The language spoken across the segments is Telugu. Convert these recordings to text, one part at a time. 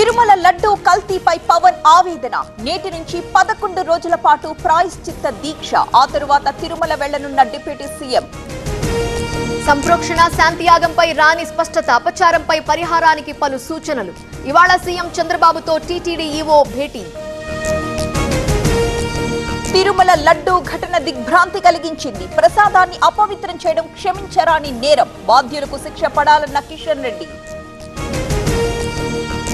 తిరుమల లడ్డూ కల్తీపై పవన్ ఆవేదన. నేటి నుంచి పదకొండు రోజుల పాటు ప్రాయశ్చిత్త దీక్ష. ఆ తరువాత తిరుమల వెళ్ళనున్న డిప్యూటీ సీఎం. సంప్రోక్షణ శాంతియాగంపై రాని స్పష్టత అపచారంపై పరిహారానికి పలు సూచనలు. ఇవాళ సీఎం చంద్రబాబుతో టీటీడీ ఈవో భేటీ. తిరుమల లడ్డూ ఘటన దిగ్భ్రాంతి కలిగించింది. ప్రసాదాన్ని అపవిత్రం చేయడం క్షమించరాని నేరం. బాధ్యులకు శిక్ష పడాలన్న కిషన్ రెడ్డి.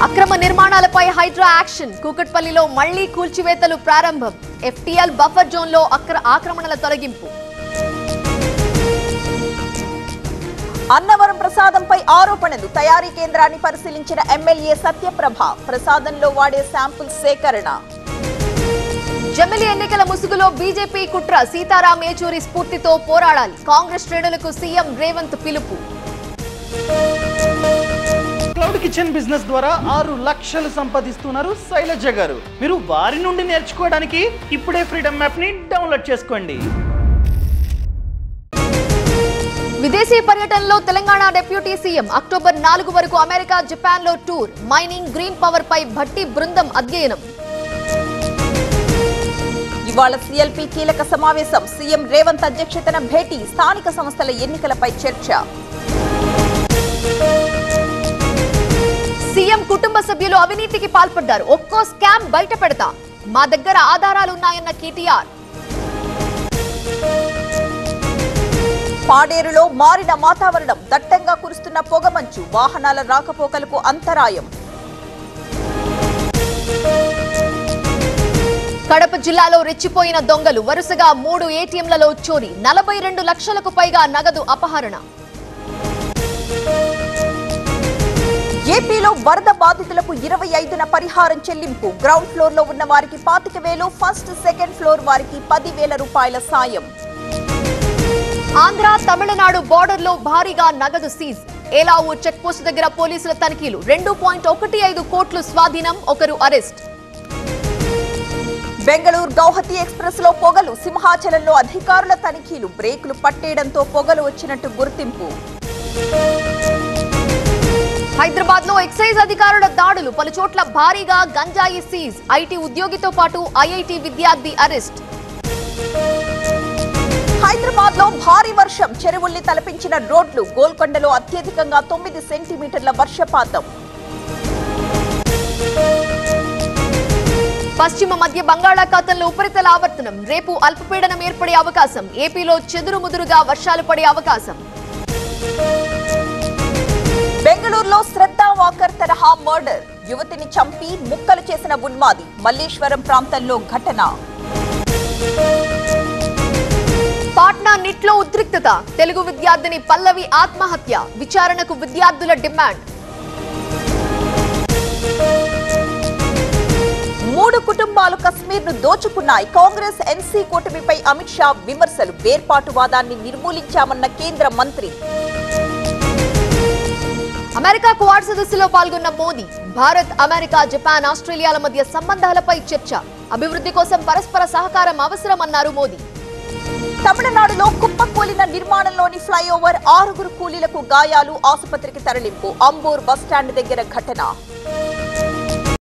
అక్రమ నిర్మాణాలపై హైడ్రా యాక్షన్. కూకట్పల్లిలో మళ్ళీ కూల్చివేతలు ప్రారంభం. ఎఫ్టీఎల్ బఫర్ జోన్లో అక్ర ఆక్రమణల తొలగింపు. అన్నవరం ప్రసాదంపై ఆరోపణలు. తయారీ కేంద్రాన్ని పరిశీలించిన ఎమ్మెల్యే సత్యప్రభ. ప్రసాదంలో వాడే శాంపుల్ సేకరణ. జమిలి ఎన్నికల ముసుగులో బీజేపీ కుట్ర. సీతారాం ఏచూరి స్ఫూర్తితో పోరాడాలి. కాంగ్రెస్ శ్రేణులకు సీఎం రేవంత్ పిలుపు. కిచెన్ బిజినెస్ ద్వారా ఆరు లక్షలు సంపాదిస్తున్నారు శైలజ గారు. మీరు వారి నుండి నేర్చుకోవడానికి ఇప్పుడే ఫ్రీడమ్ యాప్ని డౌన్లోడ్ చేసుకోండి. విదేశీ పర్యటనలో తెలంగాణ డెప్యూటీ సీఎం అక్టోబర్ నాలుగు వరకు అమెరికా జపాన్లో టూర్ మైనింగ్ గ్రీన్ పవర్ పై భట్టి బృందం అధ్యయనం. ఇవాళ సిఎల్పి కీలక సమావేశం. సీఎం రేవంత్ అధ్యక్షతన భేటీ స్థానిక సంస్థల ఎన్నికలపై చర్చ. సీఎం కుటుంబ సభ్యులు అవినీతికి పాల్పడ్డారు. ఒక్కో స్కామ్ బయట పెడతా. మా దగ్గర ఆధారాలున్నాయన్న కేటీఆర్. పాడేరులో మారిన వాతావరణం దట్టంగా కురుస్తున్న పొగమంచు వాహనాల రాకపోకలకు అంతరాయం. కడప జిల్లాలో రెచ్చిపోయిన దొంగలు వరుసగా మూడు ఏటీఎంలలో చోరీ. నలభై రెండు లక్షలకు పైగా నగదు అపహరణ. ఏపీలో వరద బాధితులకు ఇరవై ఐదున పరిహారం చెల్లింపు. గ్రౌండ్ ఫ్లోర్లో ఉన్న వారికి పాతిక వేలు ఫస్ట్ సెకండ్ ఫ్లోర్ వారికి పదివేల రూపాయల సాయం. ఆంధ్ర తమిళనాడు బార్డర్లో భారీగా నగదు సీజ్. ఏలావు చెక్ పోస్ట్ దగ్గర పోలీసుల తనిఖీలు. రెండు పాయింట్ ఒకటి ఐదు కోట్లు స్వాధీనం ఒకరు అరెస్ట్. బెంగళూరు గౌహతి ఎక్స్ప్రెస్లో పొగలు. సింహాచలంలో అధికారుల తనిఖీలు. బ్రేకులు పట్టేయడంతో పొగలు వచ్చినట్టు గుర్తింపు. హైదరాబాద్లో ఎక్సైజ్ అధికారుల దాడులు పలు చోట్ల భారీగా గంజాయి సీజ్. ఐటీ ఉద్యోగితో పాటు ఐఐటి విద్యార్థి అరెస్ట్. హైదరాబాద్లో భారీ వర్షం. చెరువుల్ని తలపించిన రోడ్లు గోల్కొండలో అత్యధికంగా తొమ్మిది సెంటీమీటర్ల వర్షపాతం. పశ్చిమ మధ్య బంగాళాఖాతంలో ఉపరితల ఆవర్తనం. రేపు అల్పపీడనం ఏర్పడే అవకాశం. ఏపీలో చెదురుముదురుగా వర్షాలు పడే అవకాశం. శ్రద్ధా వాకర్ తరహా మర్డర్. యువతిని చంపి ముక్కలు చేసిన ఉన్మాది మల్లేశ్వరం ప్రాంతంలో ఘటన. పాట్నా నిట్లో ఉద్రిక్తత. తెలుగు విద్యార్థిని పల్లవి ఆత్మహత్య. విచారణకు విద్యార్థుల డిమాండ్. మూడు కుటుంబాలు కశ్మీర్ను దోచుకున్నాయి. కాంగ్రెస్ ఎన్సీ కూటమిపై అమిత్ షా విమర్శలు. వేర్పాటువాదాన్ని నిర్మూలించామన్న కేంద్ర మంత్రి అమెరికా క్వాడ్ సదస్సులో పాల్గొన్న మోదీ భారత్ అమెరికా జపాన్ ఆస్ట్రేలియాల మధ్య సంబంధాలపై చర్చ. అభివృద్ధి కోసం పరస్పర సహకారం అవసరమన్నారు మోదీ. తమిళనాడులో కుప్పకూలిన నిర్మాణంలోని ఫ్లైఓవర్ ఆరుగురు కూలీలకు గాయాలు ఆసుపత్రికి తరలింపు అంబూర్ బస్టాండ్ దగ్గర ఘటన.